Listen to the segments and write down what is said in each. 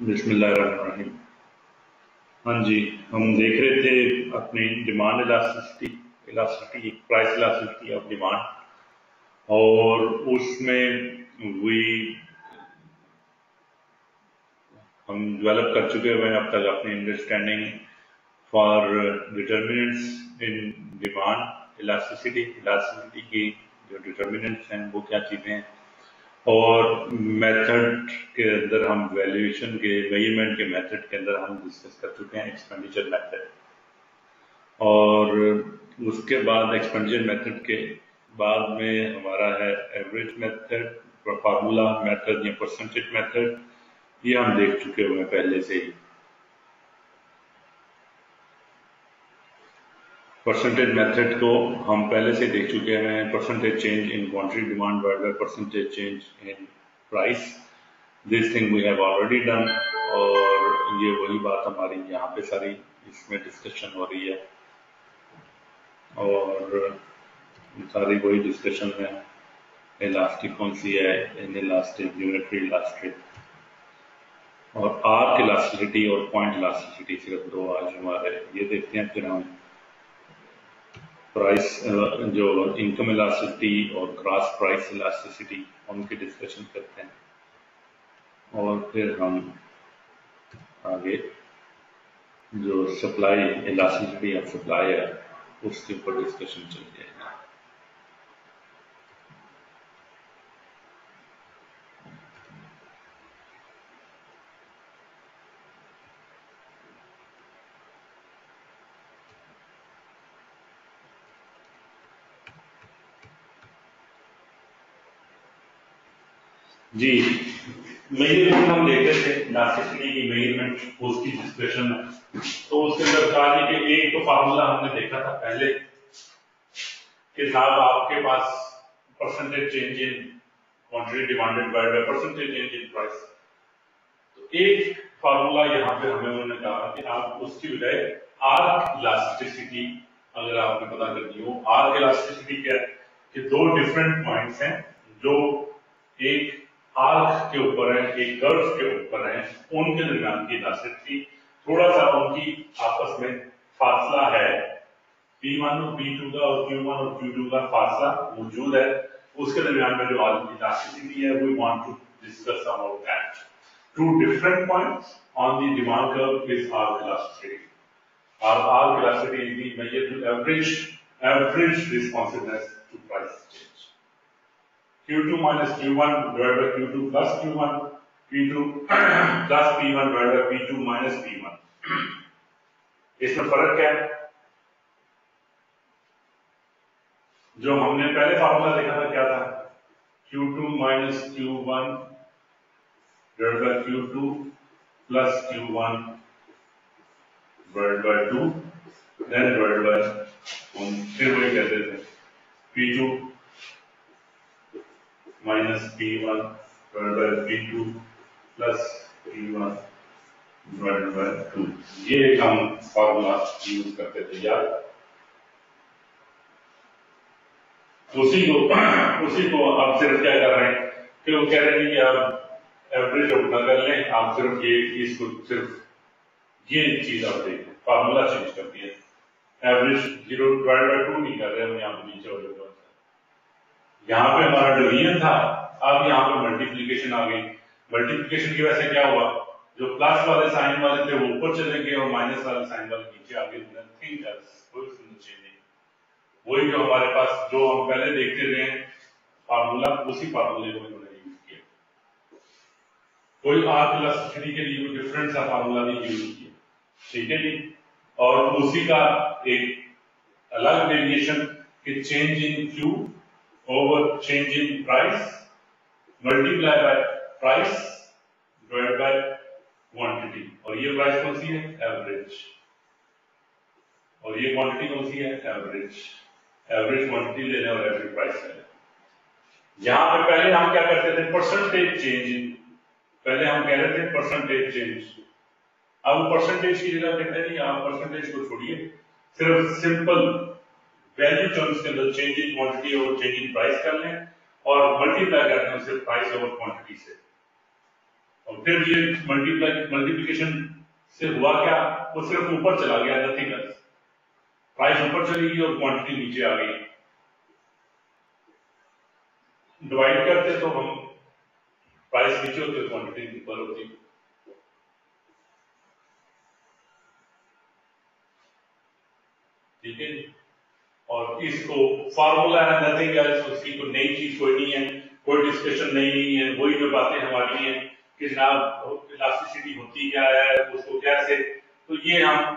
बिस्मिल्लाहिर्रहमानिर्रहीम। हाँ जी, हम देख रहे थे अपनी demand elasticity elasticity price elasticity of demand और उसमें वी हम डेवलप कर चुके हैं अब तक अपनी understanding for determinants in demand elasticity elasticity की जो डिटर्मिनेंट्स हैं, वो क्या चीज़ें हैं? और मेथड के अंदर हम वैल्यूएशन के मेज़रमेंट के मेथड के अंदर हम डिस्कस कर चुके हैं एक्सपेंडिचर मेथड और उसके बाद एक्सपेंडिचर मेथड के बाद में हमारा है एवरेज मेथड फार्मूला मेथड या परसेंटेज मेथड ये हम देख चुके हुए हैं पहले से ही। परसेंटेज मेथड को हम पहले से देख चुके हैं। Percentage change in quantity demand by percentage change in price this thing we have already done और ये वही बात हमारी यहाँ पे सारी इसमें डिस्कशन हो रही है। और सारी वही डिस्कशन है। इलास्टिक कौन सी है? इन इलास्टिक यूनिटरी इलास्टिक और आर्क इलास्टिसिटी और पॉइंट इलास्टिसिटी सिर्फ़ दो आज हमारे ये देखते हैं फिर हम प्राइस जो इनकम इलास्टिसिटी और क्रॉस प्राइस इलास्टिसिटी उनके डिस्कशन करते हैं। और फिर हम आगे जो सप्लाई इलास्टिसिटी ऑफ़ सप्लाई है, उसके ऊपर डिस्कशन चल जाएगा जी। मेज़रमेंट हम देखते थे इलास्टिसिटी की मेज़रमेंट उसकी डिस्कशन तो उसके अंदर कहा कि एक तो फार्मूला हमने देखा था पहले कि साहब आपके पास percentage change in quantity demanded by by percentage change in price तो एक फार्मूला यहाँ पे हमें उन्होंने कहा कि आप उसकी बजाय आर्क इलास्टिसिटी अगर आपने पता करनी हो आर्क इलास्टिसिटी क्या है? कि दो डिफरेंट पॉइंट्स हैं जो एक आर्क के ऊपर है, एक गर्व के ऊपर है, उनके दरमियान की नासिर थी। थोड़ा सा उनकी आपस में फासला है। P1 और P2 का और Q1 और Q2 का फासला मौजूद है। उसके दरमियान में जो आलम की नासिरी भी है we want to discuss about that two different points on the demand curve is arc velocity or arc velocity is the average average responsiveness to price change Q2 minus Q1 divided by Q2 plus Q1, P2 plus P1 divided by P2 minus P1. इसमें फ़र्क क्या है जो हमने पहले formula देखा था क्या था Q2 minus Q1 divided by Q2 plus Q1 divided by 2 then divided by 1 फिर वही कहते थे P2 minus P1 divided by P2 plus P1 divided by 2 ये एक हम फॉर्मूला यूज़ करते थे यार उसी को उसी को आप सिर्फ़ क्या कर रहे हैं? कि वो कह रहे हैं कि आप एवरेज आउट ना कर लें? आप सिर्फ़ ये इसको सिर्फ़ ये चीज़ आप देखें। फार्मूला चेंज कर दिया average zero divide by two नहीं कर रहे हम यहाँ नीचे वाले यहाँ पे हमारा डिवीज़न था, अब यहाँ पे मल्टीप्लीकेशन आ गई। मल्टीप्लीकेशन की वजह से क्या हुआ? जो प्लस वाले साइन वाले थे, वो ऊपर चले गए और माइनस वाले साइन वाले नीचे आ गए। नथिंग एल्स कोई चेंजिंग वही जो हमारे पास, जो हम पहले देखते रहे, फार्मूला, उसी फार्मूले को इन्होंने यूज़ किया। कोई आर्क इलास्टिसिटी के लिए डिफरेंट सा फार्मूला नहीं यूज़ किया। ठीक है जी? और उसी का एक अलग वेरिएशन कि change in Q over change in price, multiply by price divided by quantity. और ये प्राइस कौन सी है? एवरेज और ये क्वांटिटी कौन सी है? एवरेज एवरेज क्वांटिटी लेने और एवरेज प्राइस लेने यहाँ पे पहले हम क्या करते थे? परसेंटेज चेंज पहले हम कह रहे थे परसेंटेज चेंज अब परसेंटेज की जगह कहते हैं आप परसेंटेज को छोड़िए। सिर्फ़ सिंपल वैल्यू टर्म्स के अंदर चेंज इन क्वांटिटी और चेंज इन प्राइस कर लें और मल्टीप्लाई करते हैं उसे प्राइस ओवर क्वांटिटी से। और फिर ये मल्टीप्लाई मल्टीप्लीकेशन से हुआ क्या? वो सिर्फ़ ऊपर चला गया नथिंग एल्स प्राइस ऊपर चली गई और क्वांटिटी नीचे आ गई। डिवाइड करते तो हम प्राइस नीचे होते क्वांटिटी ऊपर होती। ठीक है और इसको फार्मूला है नथिंग एल्स उसकी कोई नई चीज़ कोई नहीं है कोई डिस्कशन नहीं, है वही जो बातें हमारी हैं कि जनाब इलास्टिसिटी होती क्या है उसको कैसे? तो ये हम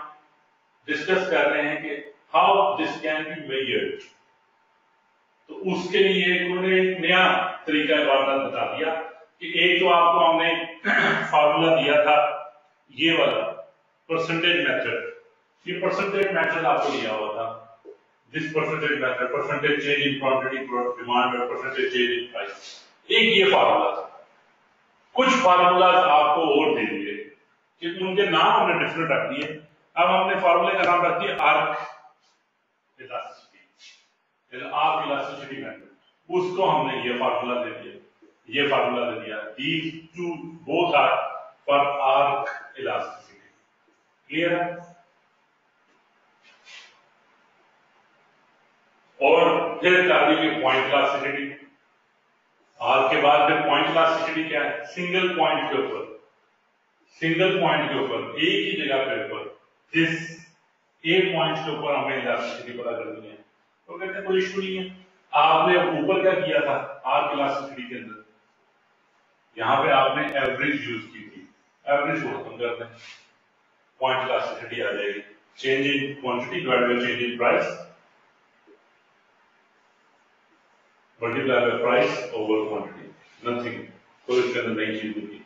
डिस्कस कर रहे हैं कि how this can be measured तो उसके लिए उन्होंने एक नया तरीका वारदात बता दिया कि एक तो आपको हमने फार्मूला दिया था ये वाला परसेंटेज मेथड ये परसेंटेज मेथड आपको दिया हुआ था। This percentage method percentage change in quantity demand और परसेंटेज चेंज इन प्राइस एक ये फार्मूला था। कुछ फार्मूला आपको और दे दिए। कि उनके नाम हमने डिफरेंट रख दिए। अब हमने फार्मूले का नाम रख दिया arc elasticity arc elasticity method उसको हमने ये फार्मूला दे दिया। ये फार्मूला दे दिया these two both are for arc elasticity clear है? और फिर कर दी पॉइंट क्लासिसिटी आर के बाद फिर पॉइंट क्लासिसिटी क्या है? सिंगल पॉइंट के ऊपर। सिंगल पॉइंट के ऊपर, एक ही जगह पे ऊपर। जिस एक पॉइंट के ऊपर हमें इलास्टिसिटी पता करनी है। तो कहते हैं, कोई इशू नहीं है। आपने ऊपर क्या किया था? आर क्लासिसिटी के अंदर। यहाँ पे आपने एवरेज यूज़ की थी। एवरेज को खत्म कर दें। पॉइंट क्लासिसिटी आ जाएगी। Change in quantity divide by change in price multiply by price over quantity. Nothing. तो इसके अंदर नई चीज़ होगी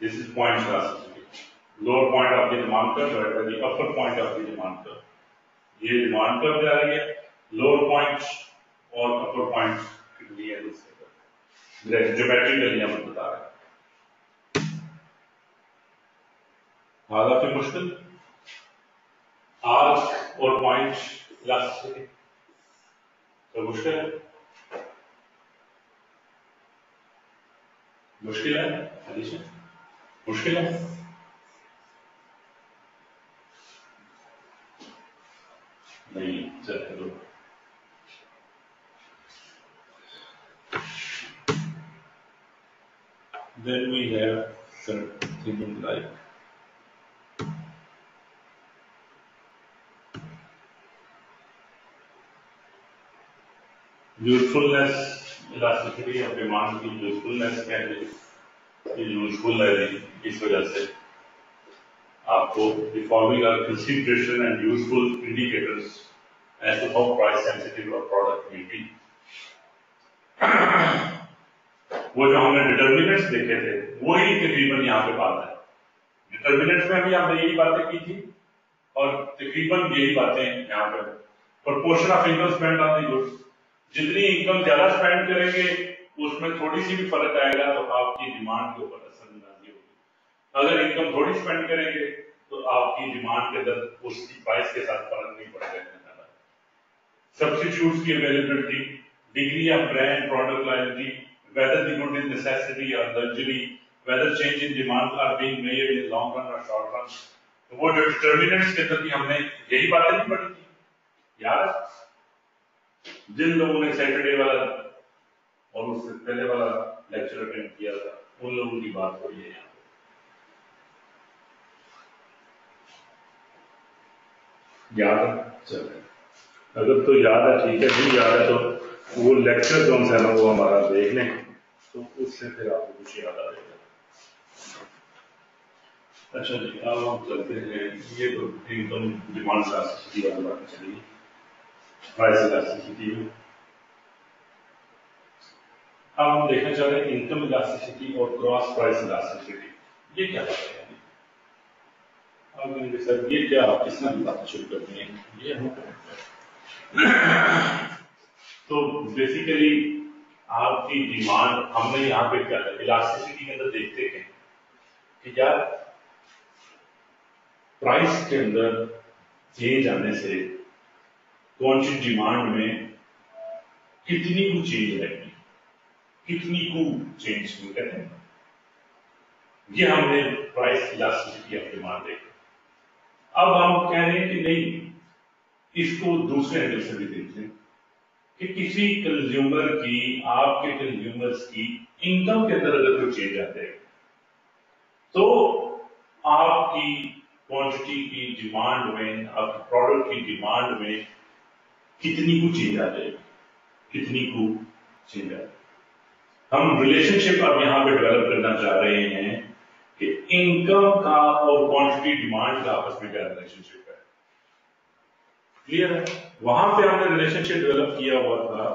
This is point classicity. Lower point of the demand curve divided by the upper point of the demand curve. ये demand curve जा रही है lower point और upper point कितनी है इससे ज्योमेट्रिकली हम बता रहे हैं हालाँकि मुश्किल आर्क और पॉइंट इलास्टिसिटी तो मुश्किल है? मुश्किल है? मुश्किल है? नहीं, चल दो Then we have something like. Usefulness elasticity of demand की यूजफुलनेस क्या है यूजफुल है इस वजह से आपको the following are consideration and useful indicators as to how price sensitive a product will be वो जो हमने डिटर्मिनेंट्स देखे थे वही तकरीबन यहाँ पे बात है डिटर्मिनेंट्स में भी हमने यही बातें की थी और तकरीबन यही बातें यहाँ पे proportion of income spent on the goods जितनी इनकम ज़्यादा स्पेंड करेंगे, उसमें थोड़ी सी भी फ़र्क आएगा तो आपकी डिमांड के ऊपर असर होगी। अगर इनकम थोड़ी स्पेंड करेंगे तो आपकी डिमांड के अंदर उसकी प्राइस के साथ फ़र्क नहीं पड़ेगा सब्सिट्यूट्स की availability degree of brand product loyalty whether the good is necessity or luxury whether change in made in long run or short run तो वो डिटर्मिनेंट्स के अंदर भी हमने यही बातें नहीं पढ़ी थी। यार जिन लोगों ने सैटरडे वाला और उससे पहले वाला लेक्चर अटेंड किया था, उन लोगों की बात हो रही है याद चल। अगर तो याद है, ठीक है, नहीं याद है तो वो लेक्चर कौन सा है वो हमारा देख लें। तो उससे फिर आपको कुछ याद आ जाएगा। अच्छा जी, अब हम चलते हैं। ये तो इनकम डिमांड साथ वाली बात चलिए प्राइस इलास्टिसिटी में। अब हम देखना चाह रहे हैं इनकम इलास्टिसिटी और क्रॉस प्राइस इलास्टिसिटी ये क्या बात है? अब मैंने सर, ये क्या आप किसने बताना शुरू कर दिए ये हम तो बेसिकली आपकी डिमांड हमने यहाँ पे क्या है? इलास्टिसिटी के अंदर देखते हैं कि क्या? प्राइस के अंदर चेंज आने से कौन सी डिमांड में कितनी कुछ चेंज रहेगी कितनी को चेंज कहते हैं? ये हमने प्राइस इलास्टिसिटी ऑफ़ डिमांड देखा। अब हम कह रहे हैं कि नहीं, इसको दूसरे एंगल से भी देख लें कि किसी कंज्यूमर की, आपके कंज्यूमर्स की इनकम के अंदर अगर कोई चेंज आते हैं तो आपकी क्वांटिटी की डिमांड में, आपके प्रोडक्ट की डिमांड में कितनी को चेंज आ जाएगी कितनी को चेंज आ हम रिलेशनशिप अब यहाँ पे डेवलप करना चाह रहे हैं कि इनकम का और क्वांटिटी डिमांड का आपस में क्या रिलेशनशिप है। क्लियर है? वहाँ पे हमने रिलेशनशिप डेवलप किया हुआ था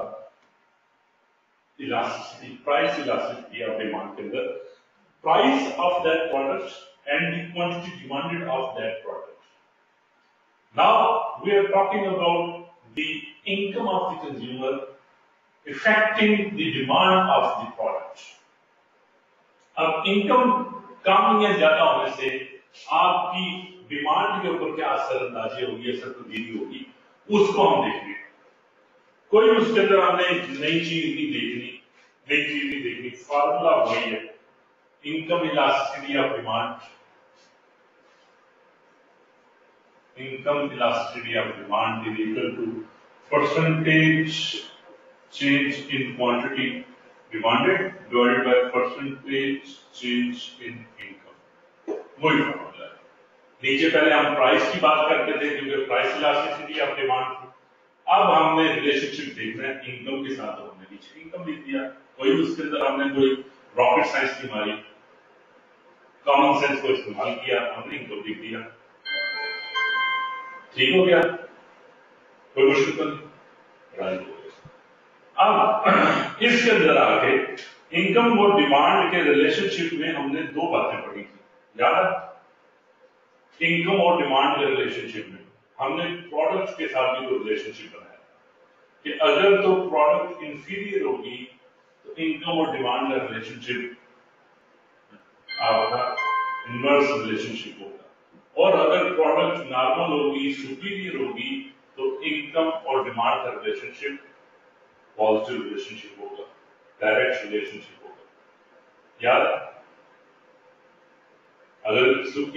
elasticity price elasticity of demand के अंदर। Price of that product and quantity demanded of that product now we are talking about the income of the consumer affecting the demand of the product. अब income कम या ज़्यादा होने से आपकी demand के ऊपर क्या असर अंदाजी होगी असर तब्दीली होगी, उसको हम देख रहे कोई उसके अंदर हमने नई चीज़ नहीं देखनी, नई चीज़ नहीं देखनी फार्मूला वही है। Income elasticity of demand income elasticity of demand is equal to percentage change in quantity demanded, divided by percentage change in income. वही फॉर्मूला है। नीचे पहले हम प्राइस की बात करते थे, क्योंकि प्राइस इलास्टिसिटी ऑफ़ डिमांड अब हमने रिलेशनशिप देखना है इनकम के साथ हमने नीचे इनकम लिख दिया। कोई उसके अंदर हमने कोई रॉकेट साइंस की मारी। कॉमन सेंस को इस्तेमाल किया, हमने इनकम लिख दिया। ठीक हो गया। कोई मुश्किल तो नहीं। अब इसके अंदर आके इनकम और डिमांड के रिलेशनशिप में हमने दो बातें पढ़ी थी। याद है? इनकम और डिमांड के रिलेशनशिप में हमने प्रोडक्ट के साथ भी कोई रिलेशनशिप बनाया कि अगर तो प्रोडक्ट इंफीरियर होगी तो इनकम और डिमांड का रिलेशनशिप आपका इनवर्स रिलेशनशिप होगा। और अगर प्रोडक्ट नॉर्मल होगी सुपीरियर होगी तो इनकम और डिमांड का रिलेशनशिप पॉजिटिव रिलेशनशिप होगा डायरेक्ट रिलेशनशिप होगा। याद? अगर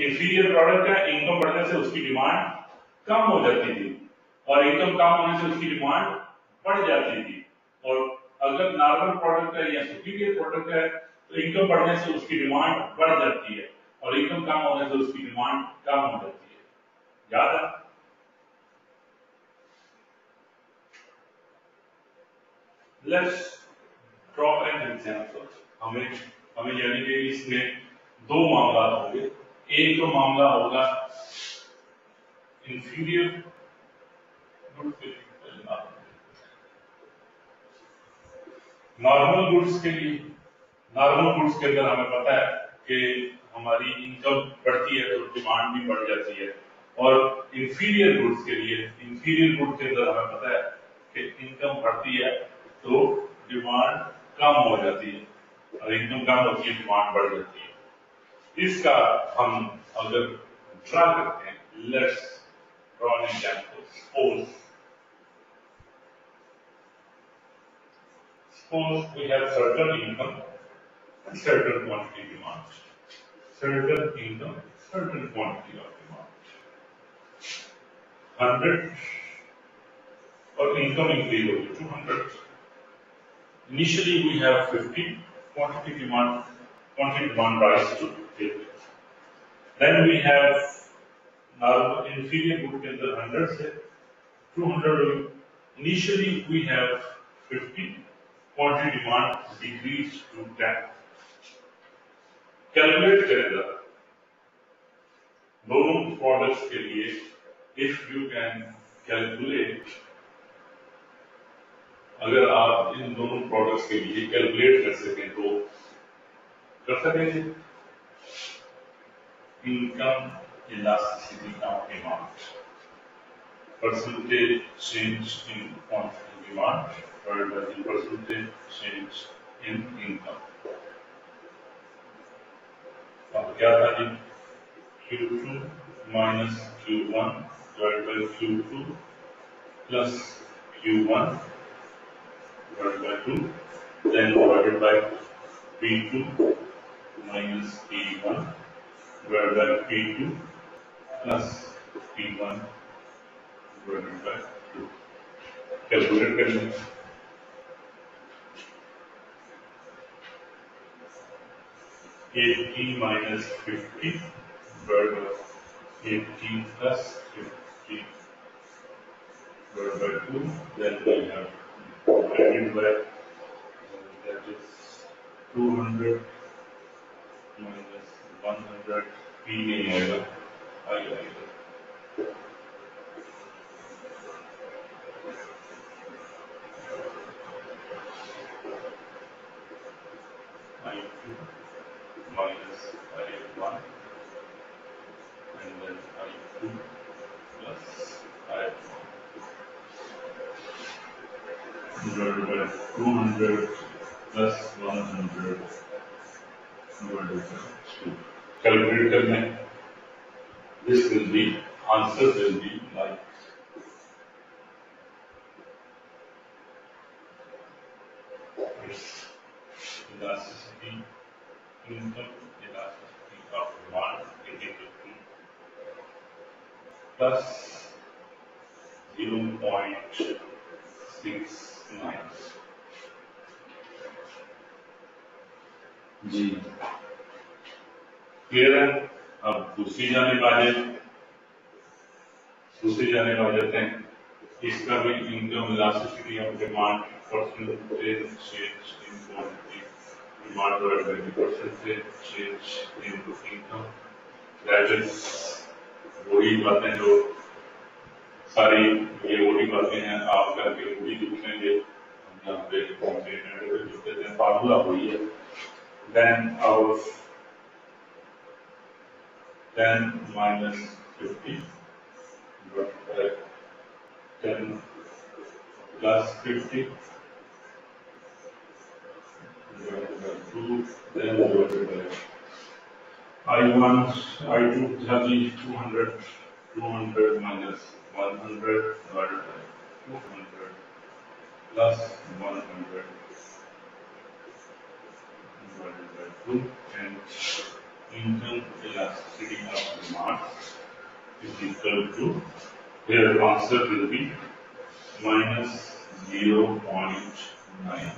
इंफीरियर प्रोडक्ट है इनकम बढ़ने से उसकी डिमांड कम हो जाती थी, और इनकम कम होने से उसकी डिमांड बढ़ जाती थी। और अगर नॉर्मल प्रोडक्ट है या सुपीरियर प्रोडक्ट है तो इनकम बढ़ने से उसकी डिमांड बढ़ जाती है। और इनकम कम होने से उसकी डिमांड कम हो जाती है। याद है? लेट्स ड्रॉ एन एग्जांपल हमें हमें यानी कि इसमें दो मामला होंगे। एक तो मामला होगा, inferior नॉर्मल गुड्स के लिए नॉर्मल गुड्स के अंदर हमें पता है कि हमारी इनकम बढ़ती है तो डिमांड भी बढ़ जाती है और इंफीरियर गुड्स के लिए इंफीरियर गुड के अंदर हमें पता है कि इनकम बढ़ती है तो डिमांड कम हो जाती है और इनकम कम होती है डिमांड बढ़ जाती है इसका हम अगर ड्रा करते हैं let's draw an example. Suppose, suppose we have certain income and certain. Certain in certain quantity of demand. 100 or incoming payroll 200. Initially we have 50 quantity demand, quantity demand rise to 50. Then we have normal inferior good tender 100 say 200 initially we have 50 quantity demand decreased to 10 calculate करेगा दोनों products के लिए if you can calculate अगर आप इन दोनों products के लिए calculate कर सकें तो कर सकेंगे income elasticity of demand percentage change in demand percentage change in income in क्या था जी Q2 minus Q1 divided by Q2 plus Q1 divided by 2 then divided by P2 minus P1 divided by P2 plus P1 divided by 2. Calculate कर लें eighty minus fifty divided by eighty plus fifty divided by two, then we have divided by that is two hundred minus one hundred p नहीं आएगा आएगा आएगा minus I one and then I two plus I one divided by two hundred plus one hundred divided by two. Calculate करना है. This will be answer will be like दूसरी जाने वाले दूसरी जाने थे इसका भी income elasticity of demand percentage change in quantity demand divide by the percentage change in income that वही बातें जो सारी ये वही बातें हैं, आप करके वही लिख लेंगे। हम यहाँ पे फार्मूला वही है। Then, our 10 minus 50 but uh, 10 plus 50 divided by 2 then divided by I1 I2 Jaji 200 200 minus 100 divided by 200 plus 100 divided by 2 and internal elasticity of mass is equal to here the constant will be minus 0 0.99.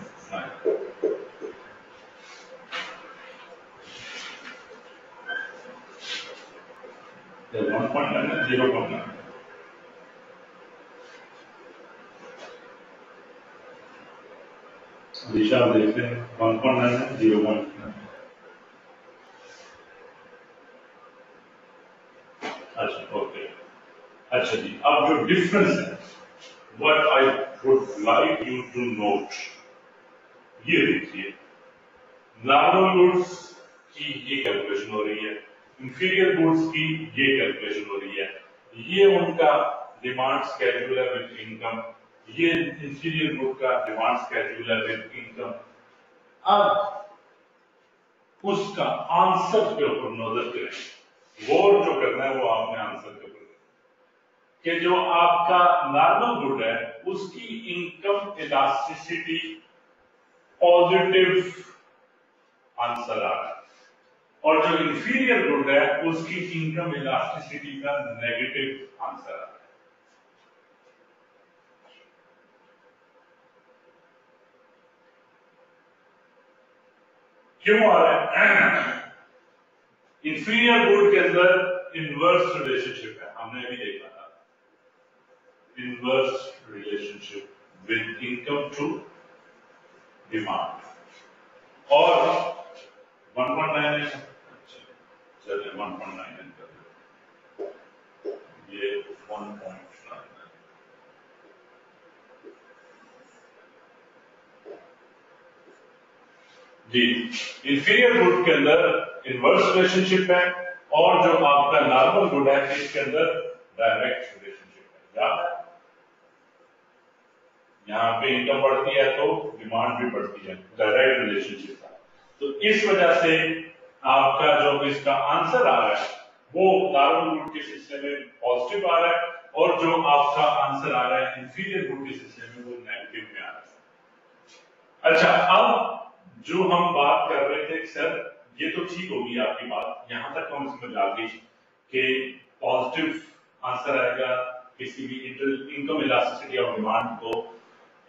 The 1.9 0 0.9. Disha is 1.9 0.9. अब जो difference है what I would like you to note ये देखिए normal goods की ये calculation हो रही है इंफीरियर गुड्स की ये कैलकुलेशन हो रही है। ये उनका डिमांड स्केड्यूल है विद इनकम ये इंफीरियर गुड का डिमांड स्केड्यूल है विद इनकम अब उसका आंसर के ऊपर नज़र करें। गौर जो करना है, वो आपने आंसर के ऊपर कि जो आपका नॉर्मल गुड है, उसकी इनकम इलास्टिसिटी पॉजिटिव आंसर आ रहा है। और जो इंफीरियर गुड है, उसकी इनकम इलास्टिसिटी का नेगेटिव आंसर आ रहा है। क्यों आ रहा है? इंफीरियर गुड के अंदर इनवर्स रिलेशनशिप है। हमने अभी देखा। Inverse relationship with income to demand और 1.9 है चलिए 1.9 कर दो ये 1.9 जी इंफीरियर गुड के अंदर इनवर्स रिलेशनशिप है, और जो आपका नॉर्मल गुड है, इसके अंदर डायरेक्ट रिलेशनशिप है। याद है? यहाँ पे इनकम बढ़ती है तो डिमांड भी बढ़ती है डायरेक्ट रिलेशनशिप है। तो इस वजह से आपका जो इसका आंसर आ रहा है, वो नॉर्मल गुड के सिलसिले में पॉजिटिव आ रहा है और जो आपका आंसर आ रहा है इंफीरियर गुड के सिलसिले में वो नेगेटिव में आ रहा है। अच्छा अब जो हम बात कर रहे थे, सर, ये तो ठीक होगी आपकी बात। यहाँ तक हम समझ आ गई कि पॉजिटिव आंसर आएगा, किसी भी इनकम इलास्टिसिटी ऑफ़ डिमांड को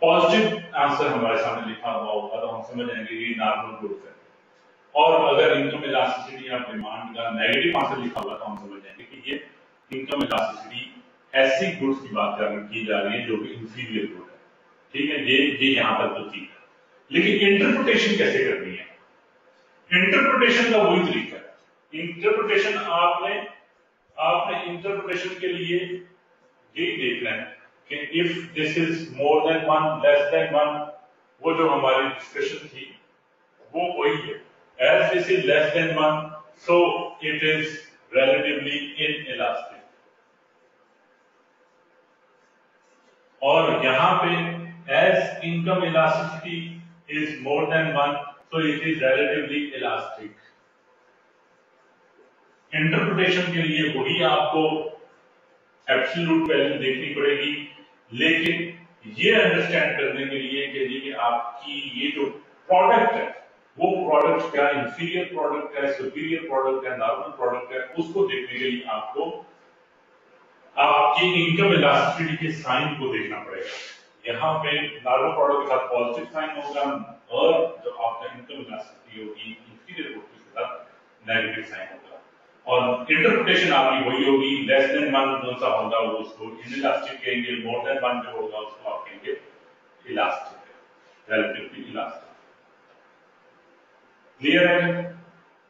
पॉजिटिव आंसर हमारे सामने लिखा हुआ होगा तो हम समझ जाएँगे ये नॉर्मल ग्रोथ है। और अगर इनकम इलास्टिसिटी ऑफ़ डिमांड का नेगेटिव आंसर लिखा हुआ तो हम समझ जाएँगे कि ये इनकम इलास्टिसिटी ऐसी गुड्स की बात की जा रही है जो कि इंफीरियर गुड है। ठीक है? ये ये यहाँ पर तो ठीक है। लेकिन इंटरप्रिटेशन कैसे करनी है? इंटरप्रिटेशन का वही तरीका है। इंटरप्रिटेशन आपने आपने इंटरप्रिटेशन के लिए यही देखना है। कि if this is more than one less than one वो जो हमारी डिस्कशन थी, वो वही है। As this is less than one so it is relatively inelastic. और यहाँ पे as income elasticity is more than one so it is relatively elastic. Interpretation के लिए वही आपको एब्सोल्यूट वैल्यू देखनी पड़ेगी। लेकिन ये अंडरस्टैंड करने के लिए कि आपकी ये जो प्रोडक्ट है, वो प्रोडक्ट क्या इंफीरियर प्रोडक्ट है सुपीरियर प्रोडक्ट है नॉर्मल प्रोडक्ट है, उसको देखने के लिए आपको आपकी इनकम इलास्टिसिटी के साइन को देखना पड़ेगा। यहाँ पे नॉर्मल प्रोडक्ट के साथ पॉजिटिव साइन होगा और जो आपका इनकम इलास्टिसिटी होगी इंफीरियर प्रोडक्ट के साथ नेगेटिव साइन होगा। और इंटरप्रिटेशन आपकी वही होगी लेस देन वन कौन सा होगा वो उसको इनइलास्टिक कहेंगे मोर देन वन जो होगा उसको आप कहेंगे इलास्टिक रिलेटिवली इलास्टिक क्लियर है?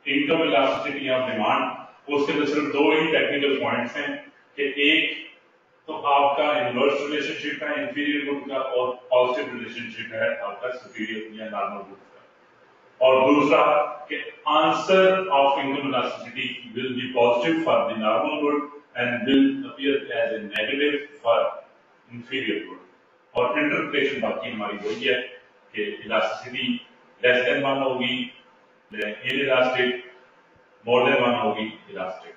इनकम इलास्टिसिटी ऑफ़ डिमांड उसके अंदर सिर्फ़ दो ही टेक्निकल पॉइंट्स हैं कि एक तो आपका इनवर्स रिलेशनशिप है इंफीरियर गुड का और पॉजिटिव रिलेशनशिप है, आपका सुपीरियर या नॉर्मल गुड और दूसरा कि answer of income elasticity will be positive for the normal good and will appear as a negative for inferior good और इंटरप्रिटेशन बाकी हमारी वही है कि इलास्टिसिटी लेस देन वन होगी इनइलास्टिक मोर देन वन होगी इलास्टिक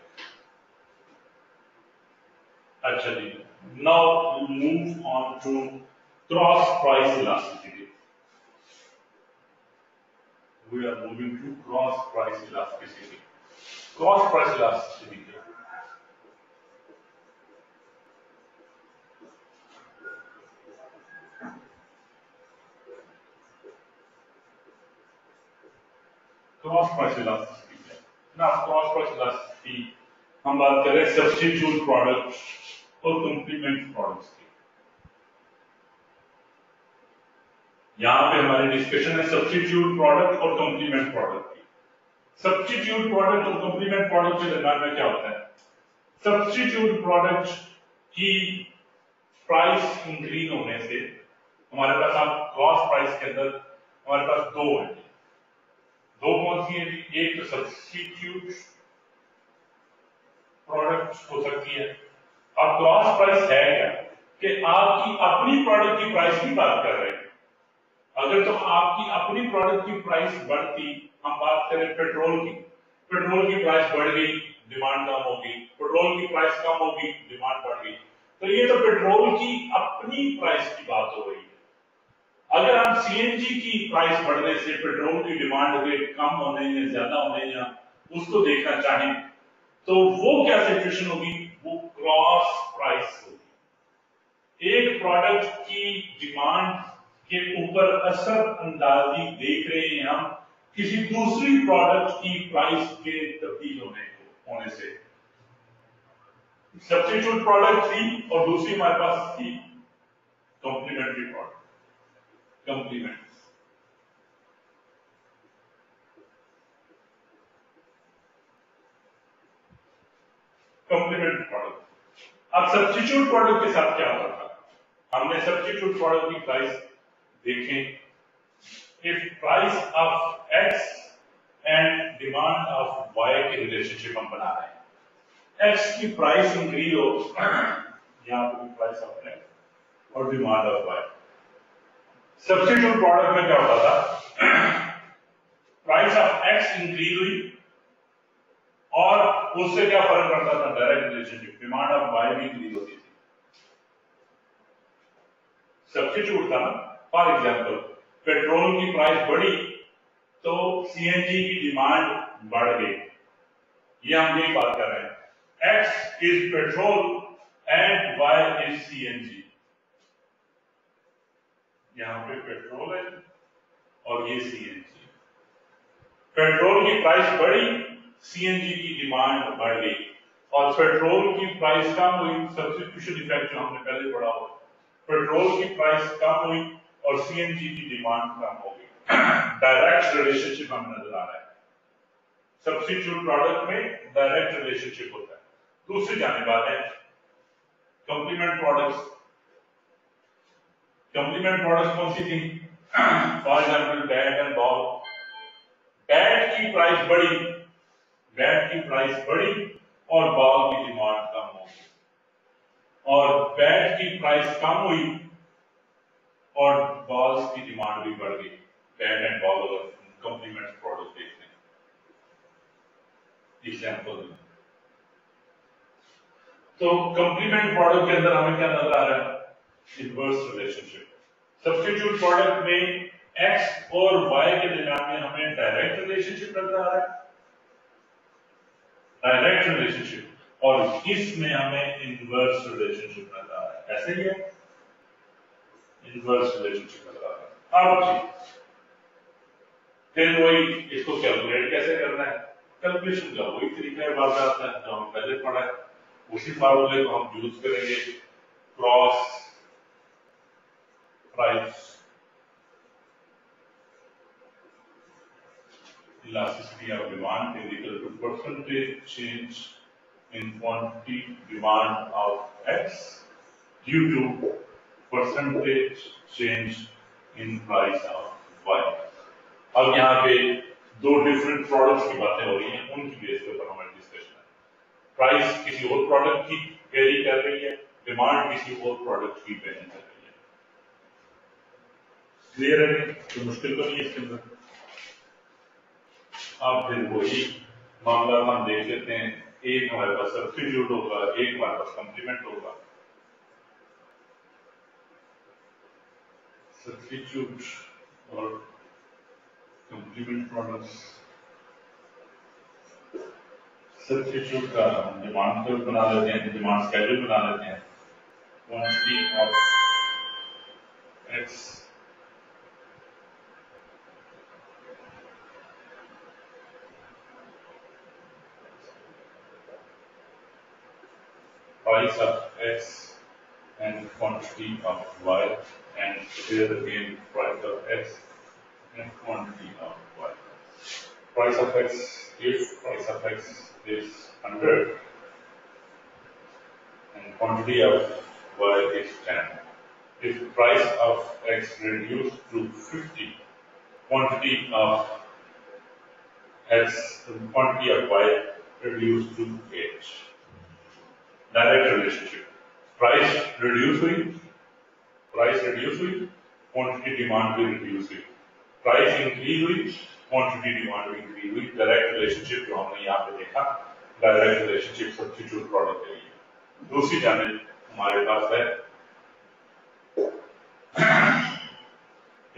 अच्छा जी now move on to cross price elasticity we are moving to cross price elasticity. Cross price elasticity. Cross price elasticity ना क्रॉस प्राइस इलास्टिसिटी हम बात करें substitute product और complement products की यहाँ पे हमारी डिस्कशन है सब्सटीट्यूट प्रोडक्ट और कंप्लीमेंट प्रोडक्ट की। सब्सटीट्यूट प्रोडक्ट और कंप्लीमेंट प्रोडक्ट के दरम्यान में क्या होता है? सब्सटीट्यूट प्रोडक्ट की प्राइस इंक्रीज होने से हमारे पास आप कॉस्ट प्राइस के अंदर हमारे पास दो है। दो कौन सी है? एक तो सब्सटीट्यूट प्रोडक्ट हो सकती है। अब क्रॉस प्राइस है क्या? कि आपकी अपनी प्रोडक्ट की प्राइस की बात कर रहे हैं। अगर तो आपकी अपनी प्रोडक्ट की प्राइस बढ़ती, हम बात करें पेट्रोल की। पेट्रोल की प्राइस बढ़ गई डिमांड कम होगी पेट्रोल की प्राइस कम होगी डिमांड बढ़ गई। तो ये तो पेट्रोल की अपनी प्राइस की बात हो रही है। अगर हम सीएनजी की प्राइस बढ़ने से पेट्रोल की डिमांड रेट कम होने या ज़्यादा होने या उसको देखना चाहें तो वो क्या सिचुएशन होगी? वो क्रॉस प्राइस होगी। एक प्रोडक्ट की डिमांड के ऊपर असर अंदाजी देख रहे हैं हम किसी दूसरी प्रोडक्ट की प्राइस के तब्दील होने होने से। सब्सिट्यूट प्रोडक्ट थी और दूसरी हमारे पास थी complementary product complement complementary product अब सब्सिट्यूट प्रोडक्ट के साथ क्या होता था? हमने सब्सिट्यूट प्रोडक्ट की प्राइस देखें if price of X and demand of Y की रिलेशनशिप हम बना रहे हैं। एक्स की प्राइस इंक्रीज हो, यहाँ पर प्राइस ऑफ़ एक्स और demand of Y substitute product में क्या होता था? प्राइस ऑफ़ एक्स इंक्रीज हुई, और उससे क्या फ़र्क पड़ता था? Direct relationship demand of Y भी इंक्रीज होती थी। सब्सिट्यूट था ना? फॉर एग्ज़ाम्पल पेट्रोल की प्राइस बढ़ी तो सीएनजी की डिमांड बढ़ गई। ये हम यही बात कर रहे हैं। X is petrol and Y is CNG यहाँ पे पेट्रोल है और ये सीएनजी पेट्रोल की प्राइस बढ़ी सीएनजी की डिमांड बढ़ गई। और पेट्रोल की प्राइस कम हुई सब्सिट्यूशन इफ़ेक्ट जो हमने पहले पढ़ा हुआ पेट्रोल की प्राइस कम हुई और सीएनजी की डिमांड कम हो गई। डायरेक्ट रिलेशनशिप हमें नज़र आ रहा है। सब्सिट्यूट प्रोडक्ट में डायरेक्ट रिलेशनशिप होता है। दूसरी जाने बात है कंप्लीमेंट प्रोडक्ट्स कंप्लीमेंट प्रोडक्ट्स कौन सी थी? For example bat and ball bat की प्राइस बढ़ी बैट की प्राइस बढ़ी और बॉल की डिमांड कम हो गई। और बैट की प्राइस कम हुई और बॉल्स की डिमांड भी बढ़ गई। बैट एंड बॉल अगर कंप्लीमेंट प्रोडक्ट देखते हैं एग्ज़ाम्पल तो कंप्लीमेंट प्रोडक्ट के अंदर हमें क्या नज़र आ रहा है? इनवर्स रिलेशनशिप सब्सटीट्यूट प्रोडक्ट में एक्स और वाई के दरमियान में हमें डायरेक्ट रिलेशनशिप नज़र आ रहा है। डायरेक्ट रिलेशनशिप और इसमें हमें इनवर्स रिलेशनशिप नज़र आ रहा है। ऐसे ही है इनवर्स रिलेशनशिप नज़र आ रहा है अब जी फिर वही इसको कैलकुलेट कैसे करना है कैलकुलेशन का वही तरीका है आता है जो हम पहले पढ़ा है उसी फार्मूले को हम यूज़ करेंगे cross price elasticity of demand is equal to percentage change in quantity demand of X due to percentage change in price of Y. अब यहाँ पे दो डिफरेंट प्रोडक्ट्स की बातें हो रही हैं, उनकी बेस के ऊपर हमारी डिस्कशन है प्राइस किसी और प्रोडक्ट की वेरी कर रही है डिमांड किसी और प्रोडक्ट की वेरी कर रही है। क्लियर है? तो मुश्किल तो नहीं है इसके अंदर? अब फिर वही मामला हम देख लेते हैं। एक हमारे पास सब्सिट्यूट होगा, एक हमारे पास कॉम्प्लीमेंट होगा। सब्सिट्यूट और कॉम्प्लीमेंट प्रोडक्ट्स सब्सिट्यूट का हम डिमांड कर्व बना लेते हैं डिमांड स्केड्यूल बना लेते हैं। Quantity of X price of x. and quantity of y and here again price of x and quantity of y. Price of x, if price of x is 100 and quantity of y is 10. If price of x reduced to 50, quantity of x, quantity of y reduced to 8. Direct relationship. Price reduce हुई price reduce हुई quantity demand भी reduce हुई price increase हुई quantity demand भी increase हुई direct relationship जो हमने यहाँ पे देखा डायरेक्ट रिलेशनशिप सब्सिट्यूट प्रोडक्ट के लिए। दूसरी जानब हमारे पास है।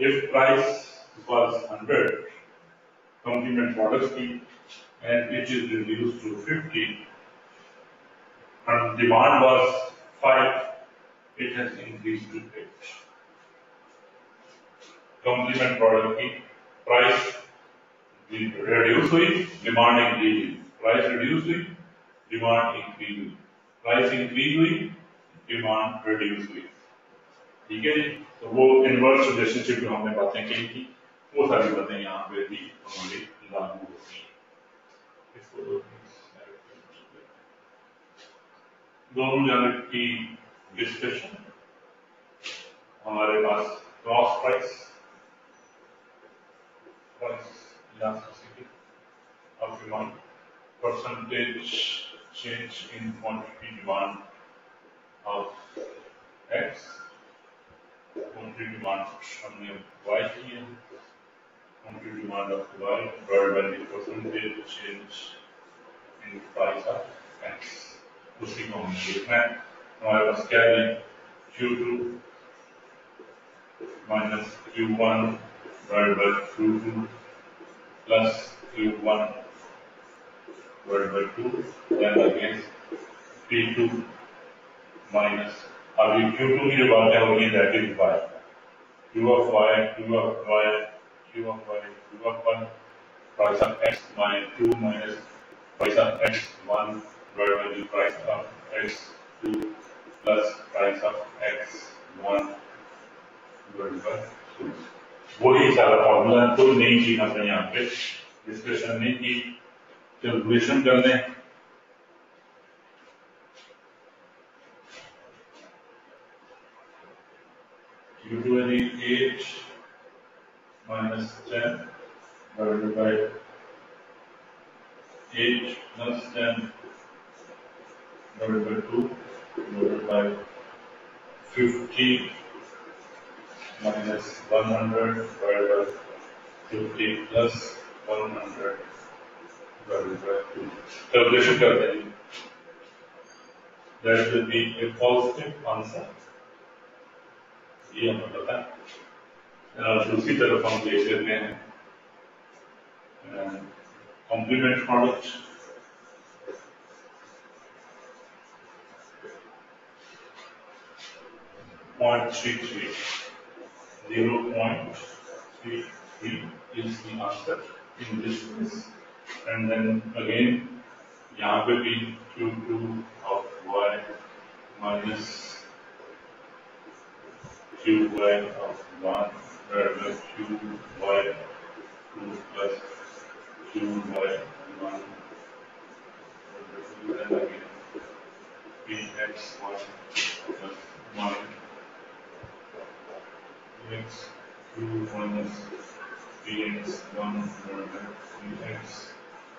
If price was 100 complement products की, and which is reduced to 50 and demand was 5, it has increased to 8. Complement product की price reduce हुई demand increase price reduce हुई demand increase price increase हुई demand reduce हुई ठीक है जी तो वो इनवर्स रिलेशनशिप जो हमने बातें की थी वो सारी बातें यहाँ पे भी हमारी लागू होती हैं इसको दोनों जाने की डिस्कशन हमारे पास cross price demand percentage change in quantity demand of X quantity demand हमने वाई की है quantity demand of Y broad percentage change in price of X उसी को हम देखना हमारे पास क्या है Q2 minus Q1 divide by Q2 plus Q1 divide by 2 and against P2 minus अभी Q2 की जो बातें हो रही that is y Q of y Q of y Q of y Q of 1 price of x minus 2 minus price of x 1 x1 divided by the price of x2 plus price of x1 divided by 2 वही सारा formula कोई नई चीज़ हमने यहाँ पे discussion नहीं की calculation कर लें usually 8 minus 10 divided by 8 plus 10 divided by 2 divided by 50 minus 100 divided by 50 plus 100 divided by 2. Calculation करते हैं That will be a positive answer. ये हमें पता है और दूसरी तरफ़ हम देख लेते हैं complement product point three three zero point three three is the answer in this case and then again यहाँ पे भी q2 of y minus q y of 1 divided by q y 2 plus q y 1 and again px 1 plus 1 x 2 minus px 1 divided by px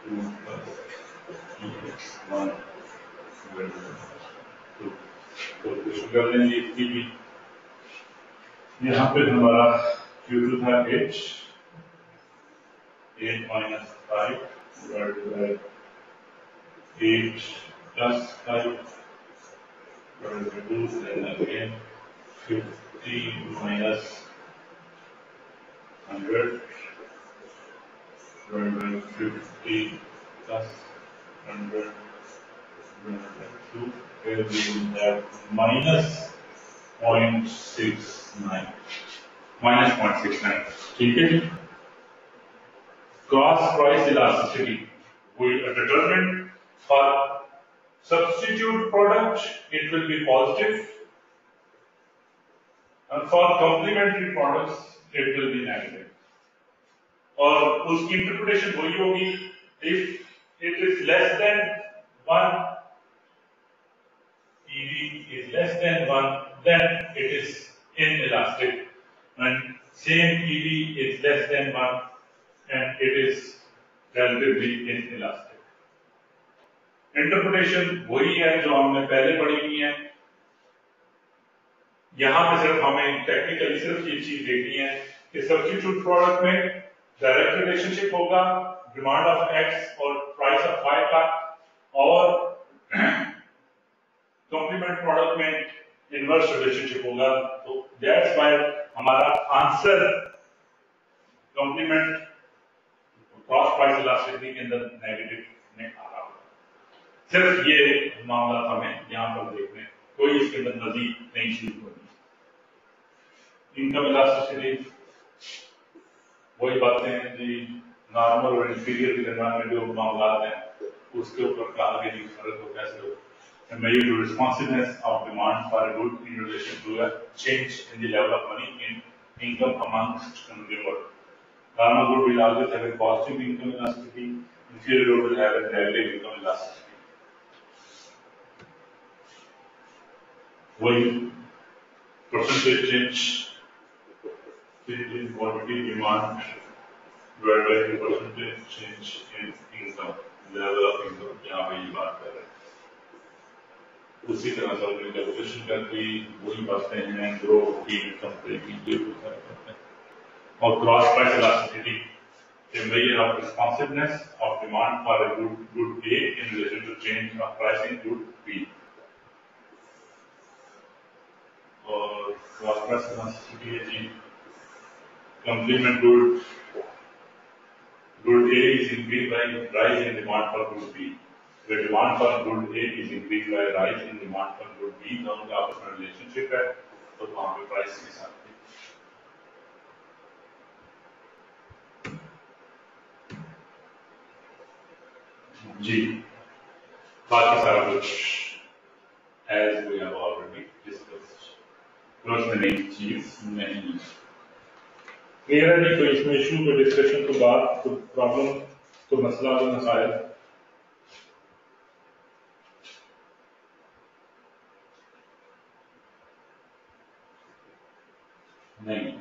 2 plus px 1 divided by 2 तो कुछ कर लेंगे इसकी भी यहाँ पे हमारा Q2 था H 8 minus 5 divided by 8 plus 5 divided by 2 then again 50 minus 100 divided by 50 plus 100 divided by 2 where we will have minus 0.69 minus 0.69 ठीक है जी cross price elasticity we determined for substitute product it will be positive और for complementary products it will be negative और उसकी interpretation वही होगी if it is less than one EV is less than one then it is inelastic and same EV is less than one and it is relatively inelastic interpretation वही है जो हमने पहले पढ़ी हुई है। यहाँ पे सिर्फ़ हमें टेक्निकली सिर्फ़ ये चीज़ देखनी है कि सब्स्टिट्यूट प्रोडक्ट में डायरेक्ट रिलेशनशिप होगा डिमांड ऑफ़ एक्स और प्राइस ऑफ़ वाई का, और कॉम्प्लीमेंट प्रोडक्ट में इनवर्स रिलेशनशिप होगा। तो दैट्स व्हाई हमारा answer complement cross price elasticity के अंदर नेगेटिव में आ रहा होगा। सिर्फ़ ये मामला हमें यहाँ पर देखने, कोई इसके अंदर मजीद नई चीज़ इनकम इलास्टिसिटी वही बातें हैं जी नॉर्मल और इंफीरियर के दरमियान में जो मामला हैं उसके ऊपर कहा कि फ़र्क हो कैसे हो measure the responsiveness of demand for a good in relation to a change in the level of money in income amongst consumer. Normal good will always have a positive income elasticity, inferior good will have a negative income elasticity. When percentage change, in quantity demand, divided by the percentage change in income, level of income, यहाँ पे ये बात कर रहे हैं उसी तरह से हमने कैलकुलेशन करके वही बातें हैं ग्रो की इनकम की ये करते हैं और cross price elasticity a measure of responsiveness of demand for a good good A in relation to change of price in good B. और क्रॉस प्राइस इलास्टिसिटी है जी complement good good A is increased by rise in demand for good B. The demand for good A is increased by rise in demand for good B. दोनों का आपस में relationship है तो वहाँ पे प्राइस के साथ जी बाकी as we have already discussed close में नई चीज़ नहीं क्लियर है कोई इसमें इशू कोई डिस्कशन तो बात, कोई प्रॉब्लम कोई मसला, कोई मसाइल। नहीं?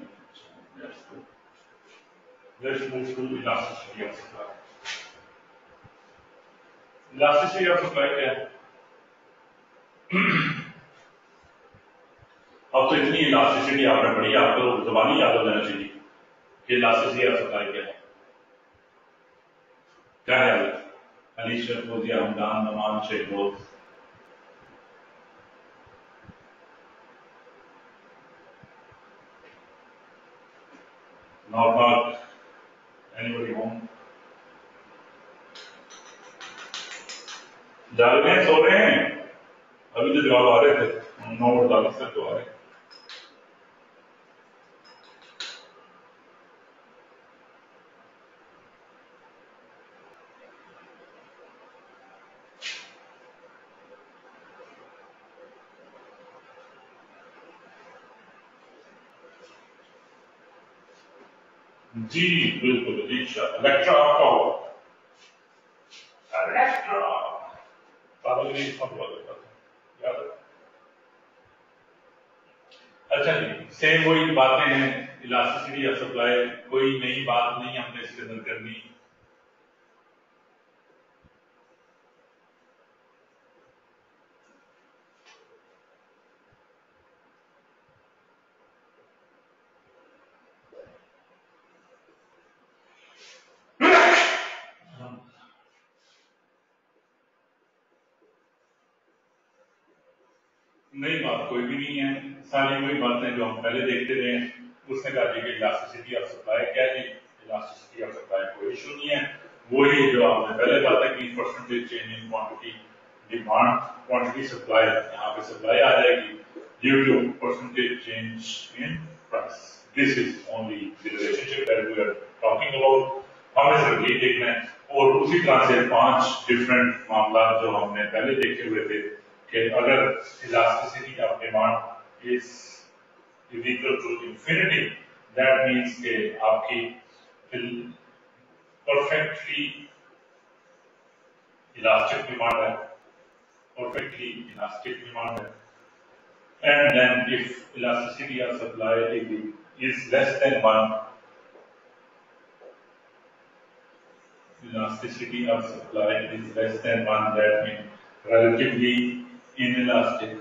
अब तो इतनी इलास्टिसिटी आपने पढ़ी, आपको तो जबानी याद हो जाना चाहिए। कि इलास्टिसिटी ऑफ़ सप्लाई क्या है। क्या है? Alisha Fozia Hamdan Naman Shaikh both Norfolk, anybody home? रहे हैं सो रहे हैं। अभी तो जवाब आ रहे थे नौ अड़तालीस तक तो आ रहे जी, बिल्कुल आपका नहीं सब हुआ याद अच्छा जी सेम वही बातें हैं इलास्टिसिटी या सप्लाई कोई नई बात नहीं हमने इसके अंदर करनी नई बात कोई भी नहीं है। सारी वही बातें जो हम पहले देखते रहे हैं। उसने कहा जी इलास्टिसिटी ऑफ़ सप्लाई क्या जी? इलास्टिसिटी ऑफ़ सप्लाई कोई इशू नहीं है। वही जो आपने पहले बातें की percentage change in quantity demand quantity supply यहाँ पे सप्लाई आ जाएगी। Due to percentage change in price this is only the relationship that we are talking about हमें सिर्फ़ ये देखना है। और उसी तरह से पाँच डिफरेंट मामला जो हमने पहले देखे हुए थे कि अगर of demand is is equal to infinity that means कि आपकी perfectly elastic demand है perfectly elastic demand है and then if elasticity of supply is less than one elasticity of supply is less than one that means relatively inelastic.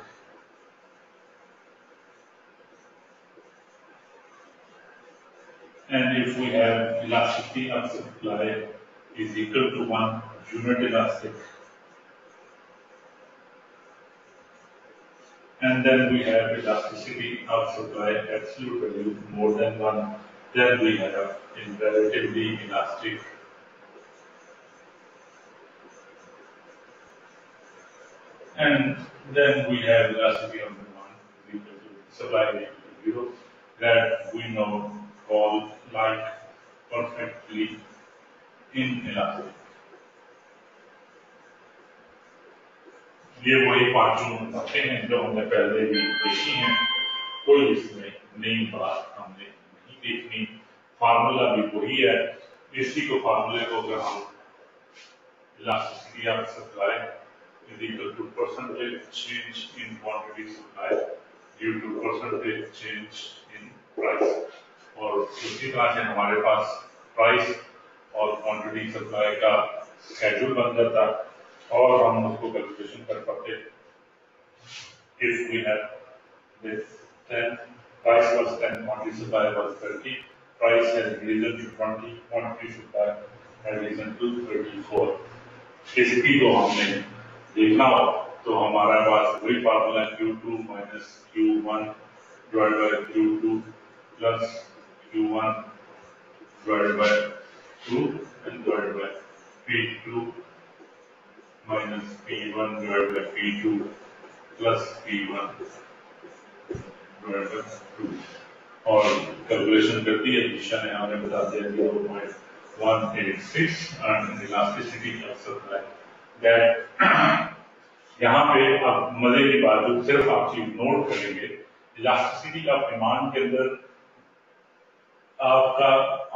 And if we have elasticity of supply is equal to one unit elastic, and then we have elasticity of supply absolute value more than one, then we have in relatively elastic and then we have elasticity of demand is equal to supply is equal to zero that we know called like perfectly inelastic. ये वही पांचों बातें हैं जो हमने पहले भी देखी हैं कोई इसमें नई बात हमने नहीं देखनी फार्मूला भी वही है इसी को फार्मूले को अगर हम elasticity of supply is equal to percentage change in quantity supply due to percentage change in price. और उसी तरह से हमारे पास प्राइस और क्वांटिटी सप्लाई का शेड्यूल बन जाता और हम उसको कैलकुलेशन कर पाते if we have this 10 price was 10 quantity supply was 30 price has risen to 20 quantity supply has risen to 34 इसकी को हमने देखना हो तो हमारा पास वही formula Q2 minus Q1 divide by Q2 plus Q1 divided by 2 and divided by P2 minus P1 divided by P2 plus P1 divided by 2 और कैलकुलेशन कर दी है, दिशा ने हमें बता दिया one eight six and elasticity of supply that यहाँ पे अब मज़े की बात जो सिर्फ़ आप चीज़ नोट करेंगे इलास्टिसिटी ऑफ़ डिमांड के अंदर आपका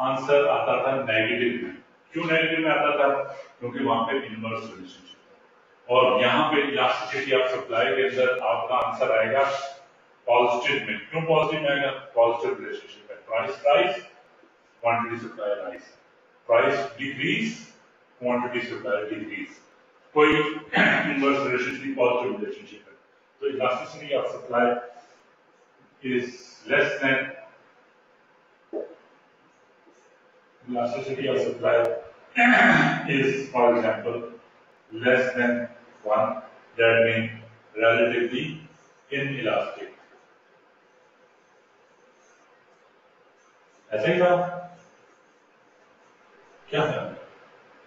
आंसर आता था नेगेटिव में। क्यों नेगेटिव में आता था? क्योंकि वहाँ पे इनवर्स रिलेशनशिप और यहाँ पे इलास्टिसिटी ऑफ़ सप्लाई के अंदर आपका आंसर आएगा पॉजिटिव में। क्यों पॉजिटिव में आएगा? पॉजिटिव रिलेशनशिप है। Price price quantity supply rice price decrease quantity supply decrease कोई इनवर्स रिलेशनशिप पॉजिटिव रिलेशनशिप है। तो elasticity of supply is less than elasticity of supply is for example less than 1 that mean relatively inelastic ऐसे ही था क्या है?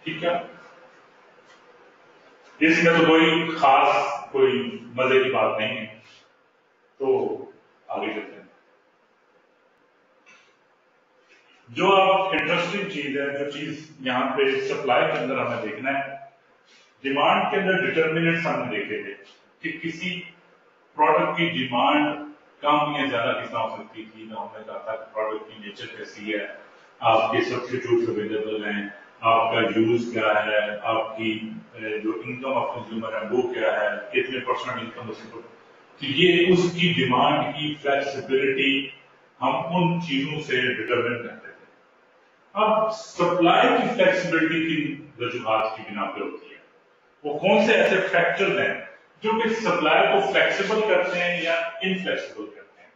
ठीक क्या? इसमें तो कोई खास, कोई मज़े की बात नहीं है। तो आगे चलते हैं। जो अब इंटरेस्टिंग चीज़ है, जो चीज़ यहाँ पे सप्लाई के अंदर हमें देखना है डिमांड के अंदर डिटर्मिनेंट्स हमने देखे थे कि किसी प्रोडक्ट की डिमांड कम या ज़्यादा किस हो सकती थी। ना हमने कहा था कि प्रोडक्ट की नेचर कैसी है आपके सब्सिट्यूट अवेलेबल हैं आपका यूज़ क्या है, आपकी जो इनकम ऑफ़ कंज्यूमर है वो क्या है, कितने परसेंट इनकम उसी तो ये उसकी डिमांड की फ्लेक्सिबिलिटी हम उन चीज़ों से डिटरमिन करते अब सप्लाई की फ्लेक्सिबिलिटी की वजूहत की बिना पे होती है। वो कौन से ऐसे फैक्टर्स हैं जो कि सप्लाई को फ्लेक्सिबल करते हैं या इनफ्लेक्सिबल करते हैं?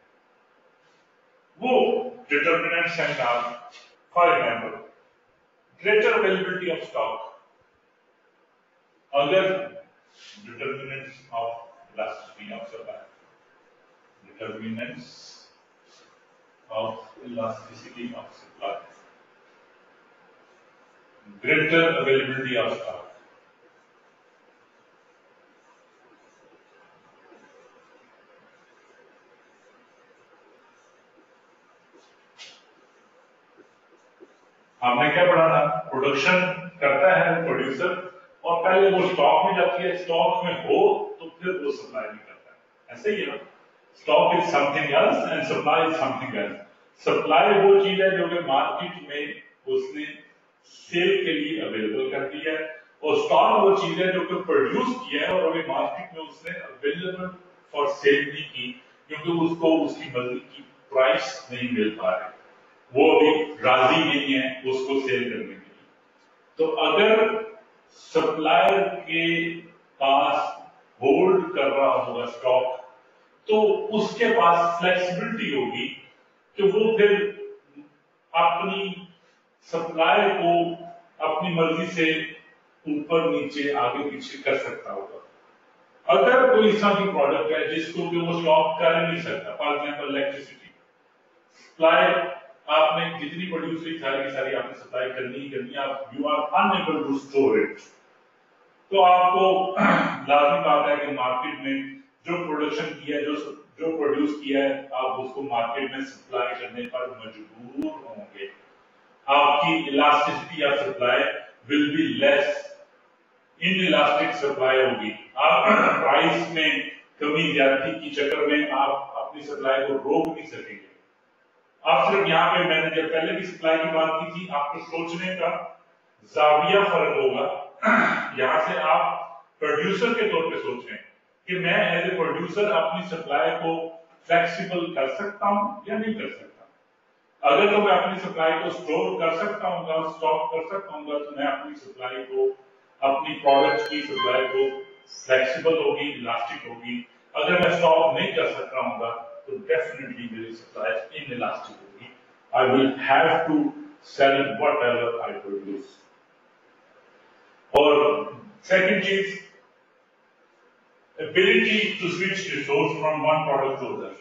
वो डिटर्मिनेंट्स हैं for example greater availability of stock, other determinants of elasticity of supply. Determinants of elasticity of supply. Greater availability of stock. हमने क्या पढ़ा था? प्रोडक्शन करता है प्रोड्यूसर और पहले वो स्टॉक में जाती है स्टॉक में हो तो फिर वो सप्लाई नहीं करता है। ऐसे ही ना? Stock is something else and supply is something else supply वो चीज़ है जो कि मार्केट में उसने सेल के लिए अवेलेबल कर दिया है, और स्टॉक वो चीज़ है जो कि प्रोड्यूस किया है, और अभी मार्केट में उसने अवेलेबल फॉर सेल नहीं की, क्योंकि उसको उसकी मर्ज़ी की प्राइस नहीं मिल पा रही। वो अभी राज़ी नहीं है उसको सेल करने के लिए। तो अगर सप्लायर के पास होल्ड कर रहा होगा स्टॉक तो उसके पास फ्लेक्सिबिलिटी होगी कि वो फिर अपनी सप्लाई को अपनी मर्ज़ी से ऊपर, नीचे, आगे, पीछे कर सकता होगा। अगर कोई तरह की प्रोडक्ट है जिसको कि वो स्टॉक कर नहीं सकता फॉर एग्ज़ाम्पल इलेक्ट्रिसिटी सप्लाई आपने जितनी प्रोड्यूस हुई सारी की सारी आपने सप्लाई करनी ही करनी आप you are unable to store it तो आपको लाजमी बात है कि मार्केट में जो प्रोडक्शन किया जो जो प्रोड्यूस किया है, आप उसको मार्केट में सप्लाई करने पर मजबूर होंगे। आपकी elasticity of supply will be less inelastic supply होगी। आप प्राइस में कमी ज़्यादा की चक्कर में आप अपनी सप्लाई को रोक नहीं सकेंगे। आप सिर्फ़ यहाँ पे मैंने जब पहले भी सप्लाई की बात की थी, आपको सोचने का जाविया फ़र्क होगा। यहाँ से आप प्रोड्यूसर के तौर पे सोच कि मैं एज ए प्रोड्यूसर अपनी सप्लाई को फ्लेक्सिबल कर सकता हूँ या नहीं कर सकता। अगर तो मैं अपनी सप्लाई को स्टोर कर सकता हूँ स्टॉक कर सकता हूँ तो मैं अपनी सप्लाई को, अपनी प्रोडक्ट की सप्लाई को फ्लेक्सिबल होगी इलास्टिक होगी। अगर मैं स्टॉक नहीं कर सकता हूँ will definitely be supplies in elasticity. I will have to sell whatever I produce. Or second is ability to switch resource from one product to another.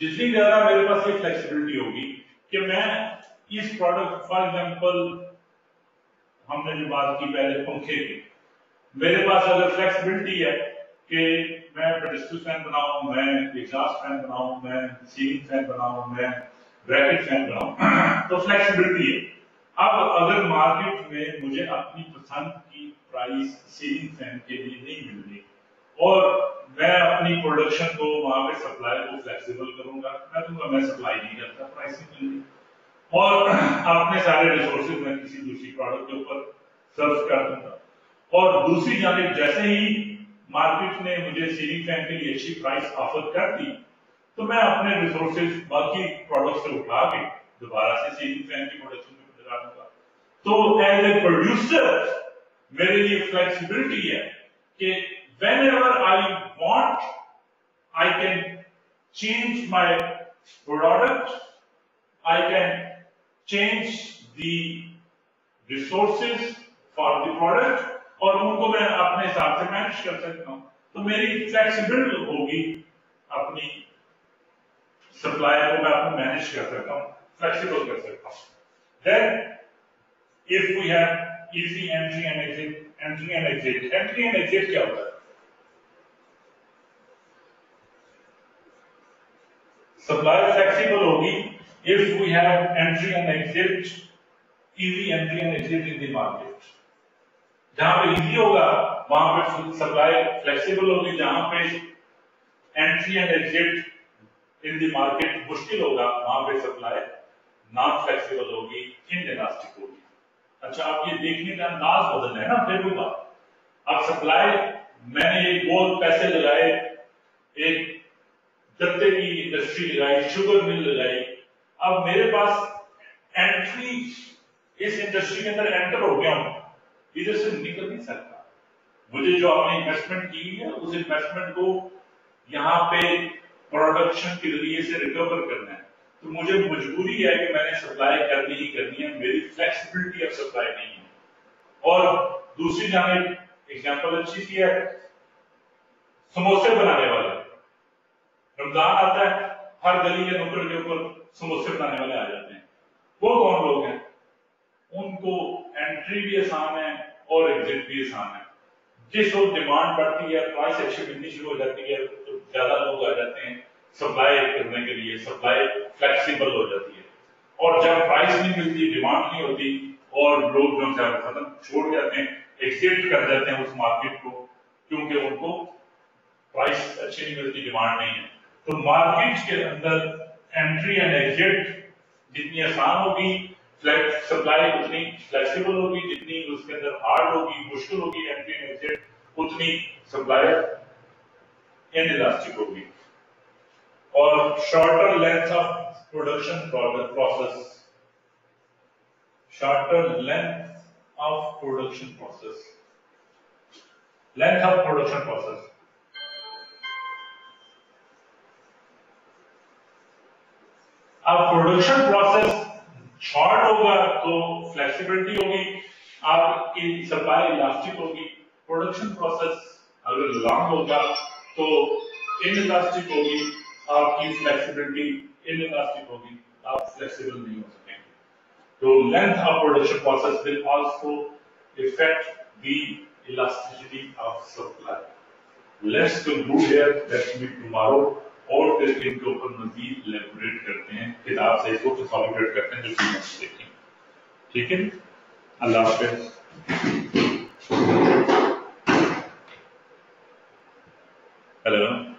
जितनी ज़्यादा मेरे पास ये फ्लेक्सिबिलिटी होगी कि मैं इस प्रोडक्ट फॉर एग्जांपल हमने जो बात की पहले, पंखे की। मेरे पास अगर फ्लेक्सिबिलिटी है कि मैं पेडिस्टल फ़ैन बनाऊँ, मैं एग्जॉस्ट फ़ैन बनाऊँ, मैं सीलिंग फ़ैन बनाऊँ, मैं ब्रैकेट फ़ैन बनाऊँ तो फ्लेक्सिबिलिटी है। अब अगर मार्केट में मुझे अपनी पसंद की प्राइस सीलिंग फ़ैन के लिए नहीं मिल रही और मैं अपनी प्रोडक्शन को वहाँ पे सप्लाई को फ्लेक्सिबल करूँगा। मैं दूँगा मैं सप्लाई नहीं करता प्राइस नहीं मिल रही और अपने सारे रिसोर्सेज मैं किसी दूसरी प्रोडक्ट के ऊपर सर्व कर दूँगा। और दूसरी जानब, जैसे ही मार्केट ने मुझे सीलिंग फ़ैन के लिए अच्छी प्राइस ऑफ़र कर दी तो मैं अपने रिसोर्सेज बाकी प्रोडक्ट से उठा के दोबारा से सीलिंग फ़ैन की प्रोडक्शन में लगा दूँगा। तो एज ए प्रोड्यूसर मेरे लिए फ्लेक्सिबिलिटी है कि whenever I want, I can change my product, I can change the resources for the product और उनको मैं अपने हिसाब से मैनेज कर सकता हूँ। तो मेरी फ्लेक्सिबल होगी अपनी सप्लाई को मैं अपने मैनेज कर सकता हूँ फ्लेक्सिबल कर सकता हूँ। Then if we have easy entry and exit entry and exit entry and exit क्या होता है? सप्लाई फ्लेक्सिबल होगी if we have entry and exit, easy entry and exit in the market. जहाँ पे इजी होगा, वहाँ पे सप्लाई फ्लेक्सिबल होगी, जहाँ पे entry and exit in the market मुश्किल होगा, वहाँ पे सप्लाई नॉन फ्लेक्सिबल होगी इनइलास्टिक होगी। अच्छा आप ये देखने का अंदाज बदलना है ना, फिर भी बात। अब सप्लाई मैंने एक बहुत पैसे लगाए, एक गत्ते की इंडस्ट्री लगाई शुगर मिल लगाई अब मेरे पास एंट्री इस इंडस्ट्री के अंदर एंटर हो गया हूँ। इधर से निकल नहीं सकता। मुझे जो आपने इन्वेस्टमेंट की है, उस इन्वेस्टमेंट को यहाँ पे प्रोडक्शन के ज़रिए से रिकवर करना है। तो मुझे मजबूरी है कि मैंने सप्लाई करनी ही करनी है। मेरी फ्लेक्सिबिलिटी ऑफ़ सप्लाई नहीं है। और दूसरी जाने एग्ज़ाम्पल अच्छी सी है, समोसे बनाने वाले। रमज़ान आता है, हर गली के नुक्कड़ के ऊपर समोसे बनाने वाले आ जाते हैं। वो कौन लोग हैं? उनको एंट्री भी आसान है और एग्जिट भी आसान है। जिस वक्त डिमांड बढ़ती है प्राइस अच्छी मिलनी शुरू हो जाती है तो ज़्यादा लोग आ जाते हैं। सप्लाई करने के लिए सप्लाई फ्लेक्सिबल हो जाती है। और जब प्राइस नहीं मिलती डिमांड नहीं होती, और लोग जो है खत्म छोड़ जाते हैं एक्सेप्ट कर देते हैं उस मार्केट को, क्योंकि उनको प्राइस अच्छी नहीं मिलती डिमांड नहीं है। तो मार्केट के अंदर एंट्री एंड एग्जिट जितनी आसान होगी सप्लाई उतनी फ्लेक्सिबल होगी, जितनी उसके अंदर हार्ड होगी, मुश्किल होगी एंट्री एंड एग्जिट उतनी सप्लाई इनइलास्टिक होगी। और shorter length of production process shorter length of production process length of production process अब प्रोडक्शन प्रोसेस शॉर्ट होगा तो फ्लेक्सिबिलिटी होगी आपकी सप्लाई इलास्टिक होगी प्रोडक्शन प्रोसेस अगर लॉन्ग होगा तो इन इलास्टिक होगी, आपकी फ्लेक्सिबिलिटी इन इलास्टिक होगी, आप फ्लेक्सिबल नहीं हो सकेंगे तो length of production process will also effect the elasticity of supply. Let's conclude here. Let's meet tomorrow. और फिर इनके ऊपर मजीद लेबोरेट करते हैं, किताब से इसको कंसॉलिडेट करते हैं, जो चीज़ें देखें। ठीक है? अल्लाह हाफिज। हेलो।